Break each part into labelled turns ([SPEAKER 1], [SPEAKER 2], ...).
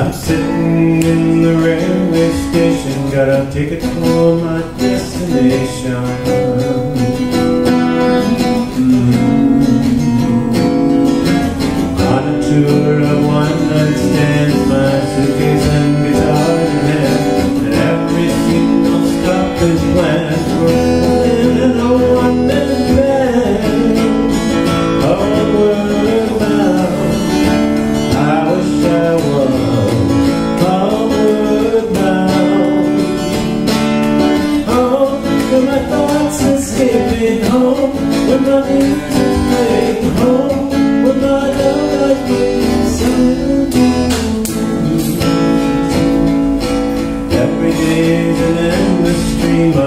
[SPEAKER 1] I'm sitting in the railway station, got a ticket for my destination. Mm. Mm-hmm. On a tour of one night stands.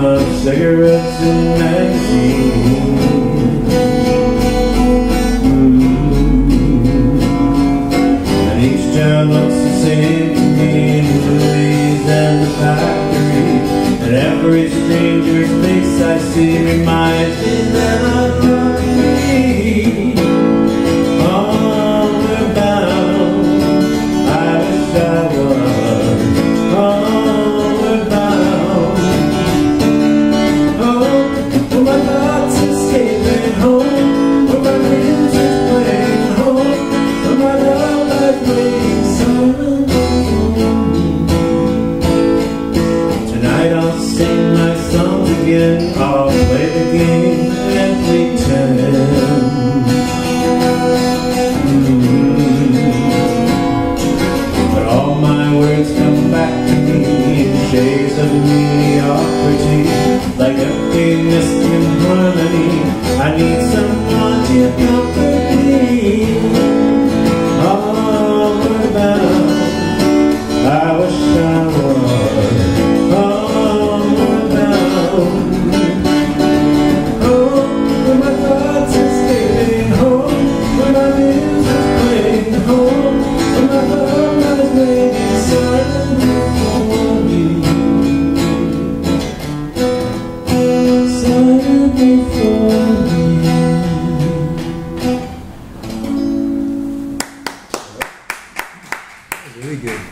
[SPEAKER 1] of cigarettes and magazines. And each town looks the same to me, the and the factory. And every stranger's face I see reminds me that I'm. days of mediocrity Like emptiness Very good.